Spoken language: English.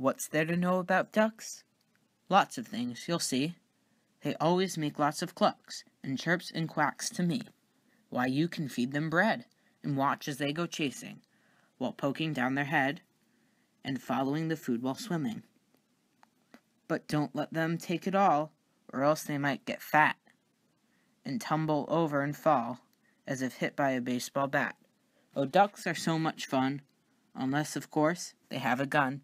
What's there to know about ducks? Lots of things, you'll see. They always make lots of clucks, and chirps and quacks to me. Why, you can feed them bread, and watch as they go chasing, while poking down their head, and following the food while swimming. But don't let them take it all, or else they might get fat, and tumble over and fall, as if hit by a baseball bat. Oh, ducks are so much fun, unless, of course, they have a gun.